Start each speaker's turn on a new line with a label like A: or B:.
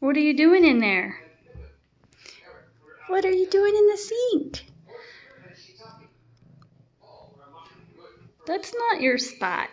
A: What are you doing in there? What are you doing in the sink? That's not your spot.